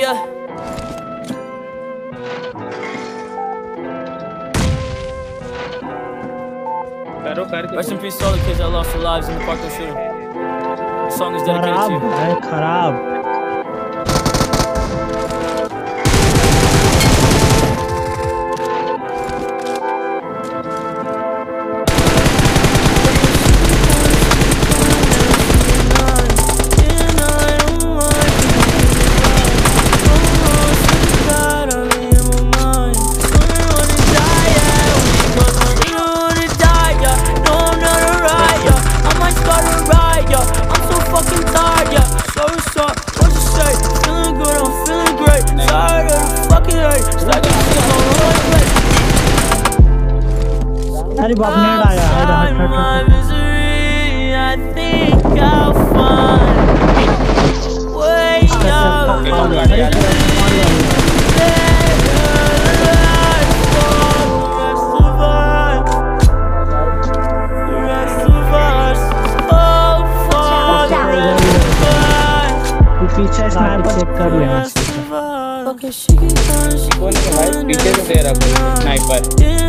Ya. Rest in peace to all the kids that lost their lives in the park of shooting. The song is dedicated to you. Eh, Karab, अरे बाप net आया है of misery. तू पीछे sniper check कर कौन है भाई? पीछे से दे रहा कोई? स्नाइपर